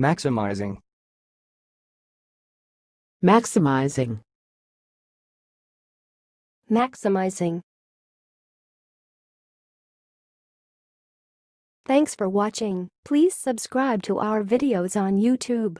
Maximizing. maximizing, maximizing. Thanks for watching. Please subscribe to our videos on YouTube.